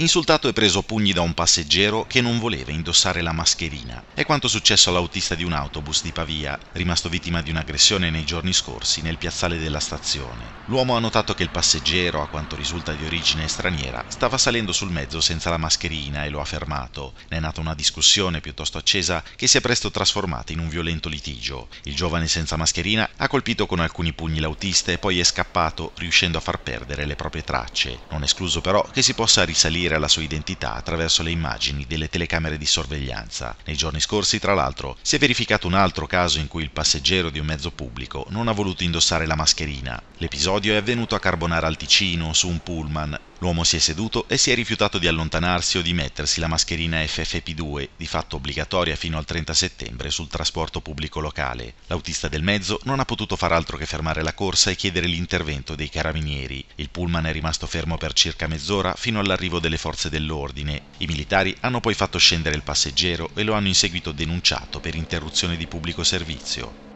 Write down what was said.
insultato e preso pugni da un passeggero che non voleva indossare la mascherina. È quanto successo all'autista di un autobus di Pavia, rimasto vittima di un'aggressione nei giorni scorsi nel piazzale della stazione. L'uomo ha notato che il passeggero, a quanto risulta di origine straniera, stava salendo sul mezzo senza la mascherina e lo ha fermato. Ne è nata una discussione piuttosto accesa che si è presto trasformata in un violento litigio. Il giovane senza mascherina ha colpito con alcuni pugni l'autista e poi è scappato, riuscendo a far perdere le proprie tracce. Non escluso però che si possa risalire alla sua identità attraverso le immagini delle telecamere di sorveglianza. Nei giorni scorsi, tra l'altro, si è verificato un altro caso in cui il passeggero di un mezzo pubblico non ha voluto indossare la mascherina. L'episodio è avvenuto a Carbonara al Ticino, su un pullman, L'uomo si è seduto e si è rifiutato di allontanarsi o di mettersi la mascherina FFP2, di fatto obbligatoria fino al 30 settembre sul trasporto pubblico locale. L'autista del mezzo non ha potuto far altro che fermare la corsa e chiedere l'intervento dei carabinieri. Il pullman è rimasto fermo per circa mezz'ora fino all'arrivo delle forze dell'ordine. I militari hanno poi fatto scendere il passeggero e lo hanno in seguito denunciato per interruzione di pubblico servizio.